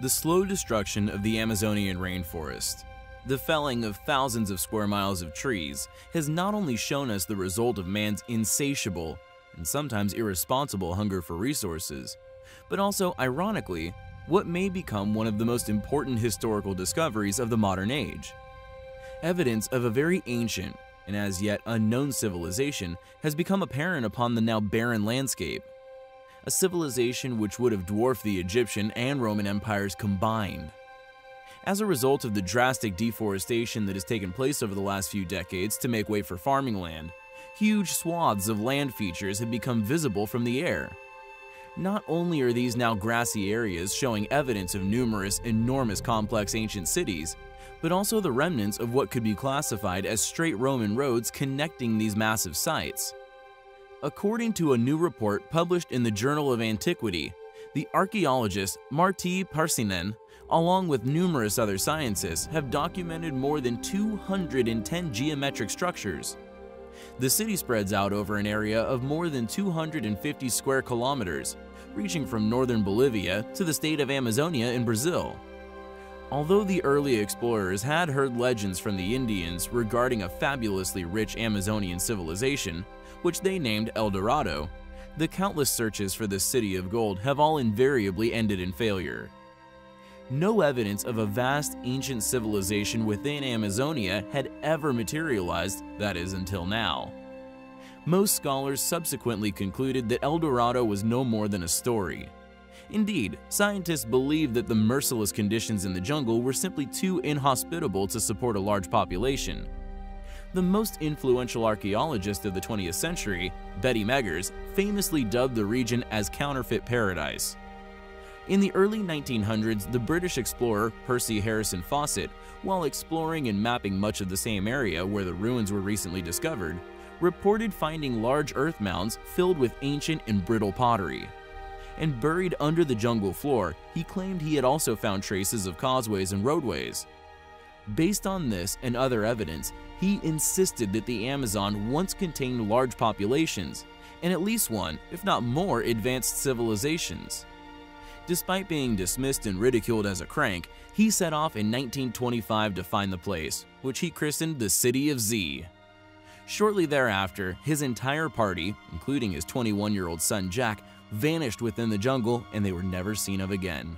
the slow destruction of the Amazonian rainforest. The felling of thousands of square miles of trees has not only shown us the result of man's insatiable and sometimes irresponsible hunger for resources, but also, ironically, what may become one of the most important historical discoveries of the modern age. Evidence of a very ancient and as yet unknown civilization has become apparent upon the now barren landscape. A civilization which would have dwarfed the Egyptian and Roman empires combined. As a result of the drastic deforestation that has taken place over the last few decades to make way for farming land, huge swaths of land features have become visible from the air. Not only are these now grassy areas showing evidence of numerous enormous complex ancient cities, but also the remnants of what could be classified as straight Roman roads connecting these massive sites. According to a new report published in the Journal of Antiquity, the archaeologist Martti Parsinen, along with numerous other scientists, have documented more than 210 geometric structures. The city spreads out over an area of more than 250 square kilometers, reaching from northern Bolivia to the state of Amazonia in Brazil. Although the early explorers had heard legends from the Indians regarding a fabulously rich Amazonian civilization, which they named El Dorado, the countless searches for the city of gold have all invariably ended in failure. No evidence of a vast ancient civilization within Amazonia had ever materialized, that is until now. Most scholars subsequently concluded that El Dorado was no more than a story, Indeed, scientists believe that the merciless conditions in the jungle were simply too inhospitable to support a large population. The most influential archaeologist of the 20th century, Betty Meggers, famously dubbed the region as counterfeit paradise. In the early 1900s, the British explorer Percy Harrison Fawcett, while exploring and mapping much of the same area where the ruins were recently discovered, reported finding large earth mounds filled with ancient and brittle pottery and buried under the jungle floor, he claimed he had also found traces of causeways and roadways. Based on this and other evidence, he insisted that the Amazon once contained large populations, and at least one, if not more, advanced civilizations. Despite being dismissed and ridiculed as a crank, he set off in 1925 to find the place, which he christened the City of Z. Shortly thereafter, his entire party, including his 21-year-old son Jack, vanished within the jungle and they were never seen of again.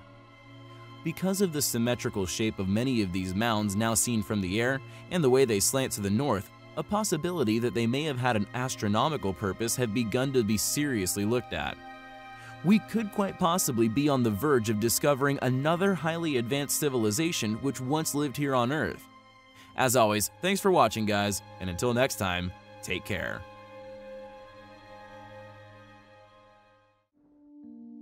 Because of the symmetrical shape of many of these mounds now seen from the air and the way they slant to the north, a possibility that they may have had an astronomical purpose had begun to be seriously looked at. We could quite possibly be on the verge of discovering another highly advanced civilization which once lived here on Earth. As always, thanks for watching guys, and until next time, take care.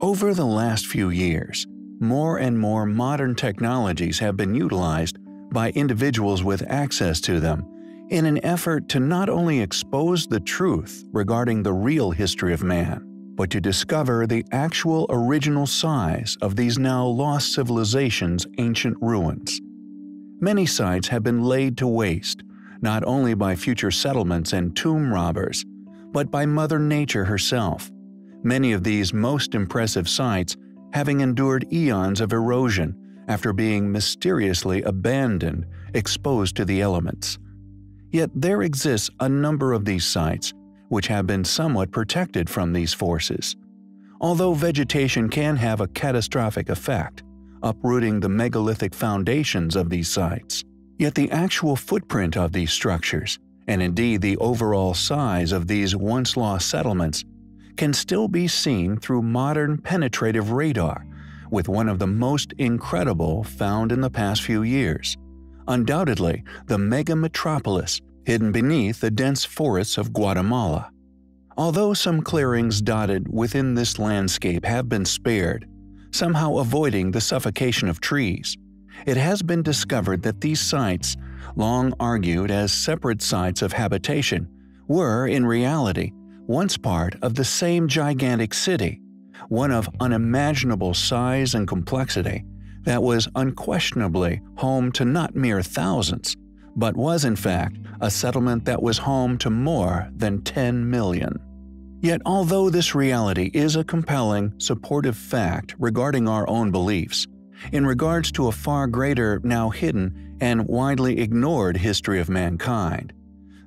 Over the last few years, more and more modern technologies have been utilized by individuals with access to them in an effort to not only expose the truth regarding the real history of man, but to discover the actual original size of these now lost civilizations' ancient ruins. Many sites have been laid to waste, not only by future settlements and tomb robbers, but by Mother Nature herself many of these most impressive sites having endured eons of erosion after being mysteriously abandoned, exposed to the elements. Yet there exists a number of these sites which have been somewhat protected from these forces. Although vegetation can have a catastrophic effect, uprooting the megalithic foundations of these sites, yet the actual footprint of these structures, and indeed the overall size of these once lost settlements, can still be seen through modern penetrative radar, with one of the most incredible found in the past few years. Undoubtedly, the mega metropolis hidden beneath the dense forests of Guatemala. Although some clearings dotted within this landscape have been spared, somehow avoiding the suffocation of trees, it has been discovered that these sites, long argued as separate sites of habitation, were, in reality, once part of the same gigantic city, one of unimaginable size and complexity, that was unquestionably home to not mere thousands, but was in fact a settlement that was home to more than 10 million. Yet although this reality is a compelling, supportive fact regarding our own beliefs, in regards to a far greater, now hidden, and widely ignored history of mankind.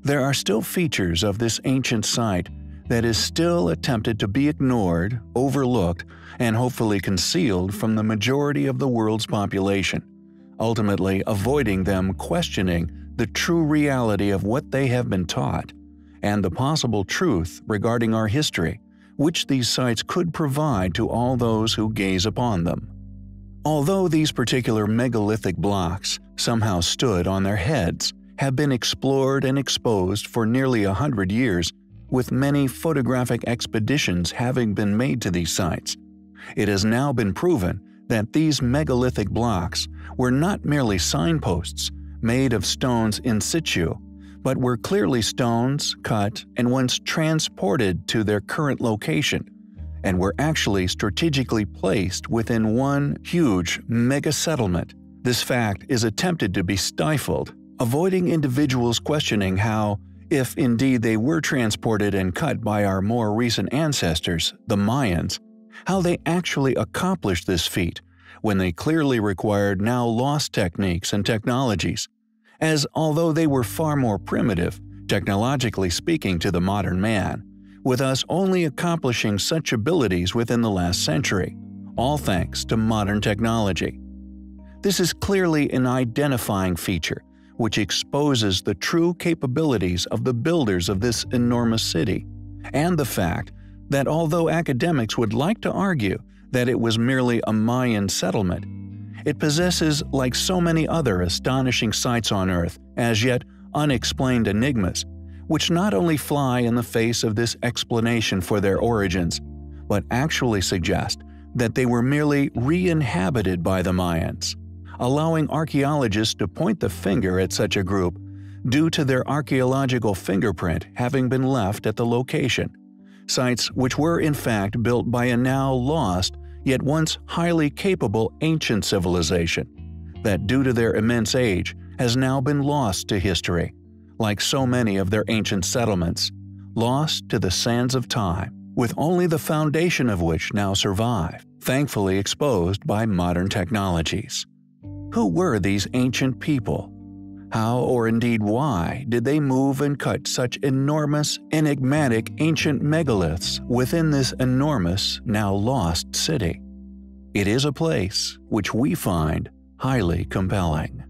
There are still features of this ancient site that is still attempted to be ignored, overlooked, and hopefully concealed from the majority of the world's population, ultimately avoiding them questioning the true reality of what they have been taught and the possible truth regarding our history, which these sites could provide to all those who gaze upon them. Although these particular megalithic blocks somehow stood on their heads, have been explored and exposed for nearly a hundred years, with many photographic expeditions having been made to these sites. It has now been proven that these megalithic blocks were not merely signposts made of stones in situ, but were clearly stones cut and once transported to their current location, and were actually strategically placed within one huge mega settlement. This fact is attempted to be stifled, avoiding individuals questioning how, if indeed they were transported and cut by our more recent ancestors, the Mayans, how they actually accomplished this feat when they clearly required now lost techniques and technologies as although they were far more primitive, technologically speaking to the modern man, with us only accomplishing such abilities within the last century, all thanks to modern technology. This is clearly an identifying feature which exposes the true capabilities of the builders of this enormous city, and the fact that although academics would like to argue that it was merely a Mayan settlement, it possesses, like so many other astonishing sights on Earth, as yet unexplained enigmas, which not only fly in the face of this explanation for their origins, but actually suggest that they were merely re-inhabited by the Mayans, allowing archaeologists to point the finger at such a group due to their archaeological fingerprint having been left at the location, sites which were in fact built by a now lost yet once highly capable ancient civilization that, due to their immense age, has now been lost to history, like so many of their ancient settlements, lost to the sands of time, with only the foundation of which now survive, thankfully exposed by modern technologies. Who were these ancient people? How, or indeed why, did they move and cut such enormous, enigmatic ancient megaliths within this enormous, now lost city? It is a place which we find highly compelling.